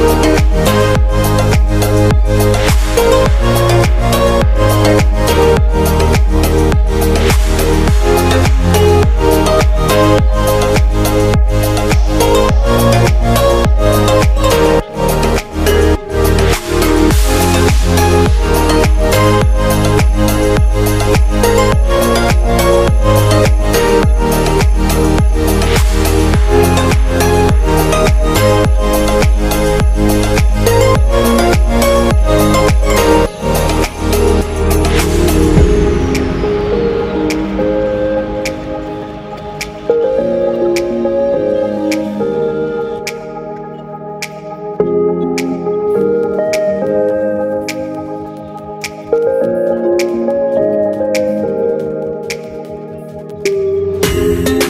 you. you.